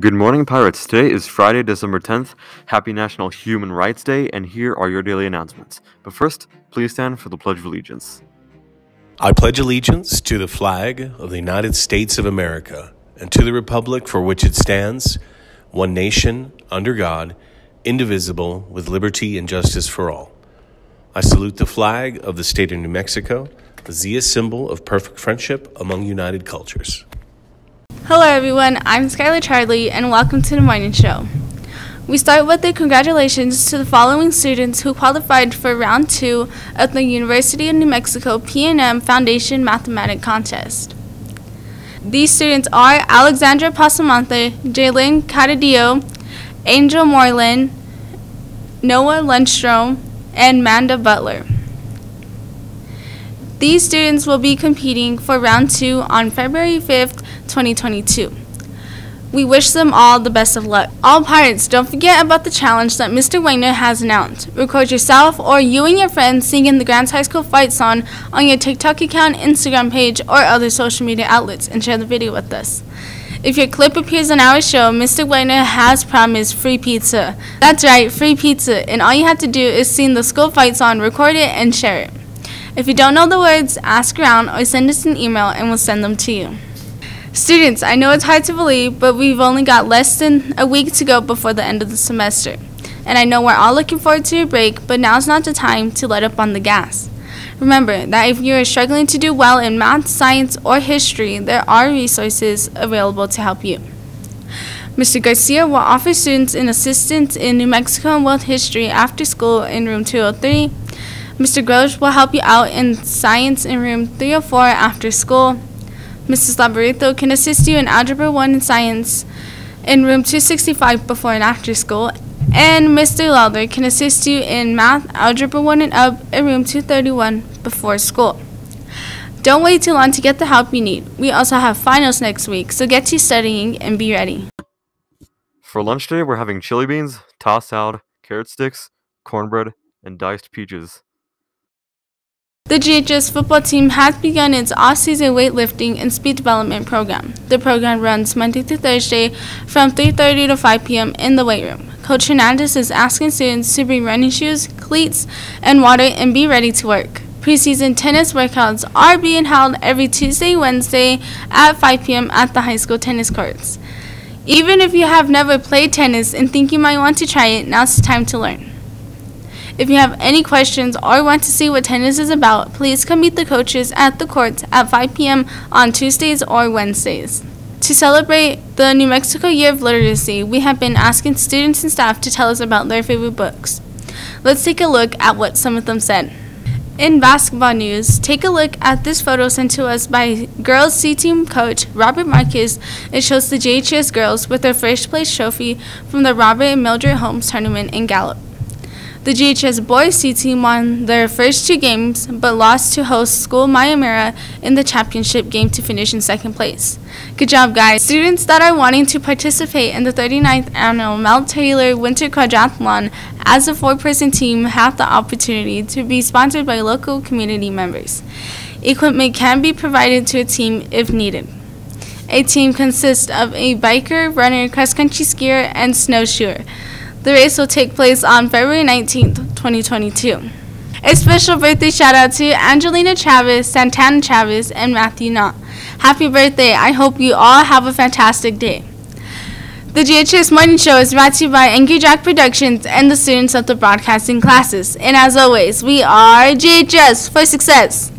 Good morning, Pirates. Today is Friday, December 10th. Happy National Human Rights Day, and here are your daily announcements. But first, please stand for the Pledge of Allegiance. I pledge allegiance to the flag of the United States of America and to the republic for which it stands, one nation, under God, indivisible, with liberty and justice for all. I salute the flag of the state of New Mexico, the Zia symbol of perfect friendship among united cultures. Hello, everyone. I'm Skylar Charlie, and welcome to the morning show. We start with the congratulations to the following students who qualified for round two of the University of New Mexico PNM Foundation Mathematic Contest. These students are Alexandra Pasamonte, Jalen Cadadillo, Angel Moreland, Noah Lundstrom, and Manda Butler. These students will be competing for round two on February 5th, 2022. We wish them all the best of luck. All pirates, don't forget about the challenge that Mr. Wagner has announced. Record yourself or you and your friends singing the Grants High School fight song on your TikTok account, Instagram page, or other social media outlets and share the video with us. If your clip appears on our show, Mr. Wagner has promised free pizza. That's right, free pizza, and all you have to do is sing the school fight song, record it, and share it. If you don't know the words, ask around or send us an email and we'll send them to you. Students, I know it's hard to believe, but we've only got less than a week to go before the end of the semester. And I know we're all looking forward to your break, but now's not the time to let up on the gas. Remember that if you're struggling to do well in math, science, or history, there are resources available to help you. Mr. Garcia will offer students an assistance in New Mexico and world history after school in room 203. Mr. Grosh will help you out in science in room 304 after school. Mrs. Labarito can assist you in Algebra 1 and Science in room 265 before and after school. And Mr. Lauder can assist you in Math, Algebra 1 and up in room 231 before school. Don't wait too long to get the help you need. We also have finals next week, so get to studying and be ready. For lunch today, we're having chili beans, tossed salad, carrot sticks, cornbread, and diced peaches. The GHS football team has begun its off-season weightlifting and speed development program. The program runs Monday through Thursday from 3.30 to 5 p.m. in the weight room. Coach Hernandez is asking students to bring running shoes, cleats, and water and be ready to work. Preseason tennis workouts are being held every Tuesday, Wednesday at 5 p.m. at the high school tennis courts. Even if you have never played tennis and think you might want to try it, now's the time to learn. If you have any questions or want to see what tennis is about, please come meet the coaches at the courts at 5 p.m. on Tuesdays or Wednesdays. To celebrate the New Mexico Year of Literacy, we have been asking students and staff to tell us about their favorite books. Let's take a look at what some of them said. In basketball news, take a look at this photo sent to us by girls C team coach Robert Marquez. It shows the GHS girls with their first place trophy from the Robert and Mildred Holmes tournament in Gallup. The GHS boys C team won their first two games but lost to host school Miyamura in the championship game to finish in second place. Good job, guys. Students that are wanting to participate in the 39th annual Mount Taylor Winter Quadrathlon as a four person team have the opportunity to be sponsored by local community members. Equipment can be provided to a team if needed. A team consists of a biker, runner, cross country skier, and snowshoer. The race will take place on February 19th, 2022. A special birthday shout out to Angelina Chavez, Santana Chavez, and Matthew Knott. Happy birthday. I hope you all have a fantastic day. The GHS Morning Show is brought to you by Angry Jack Productions and the students of the broadcasting classes. And as always, we are GHS for success.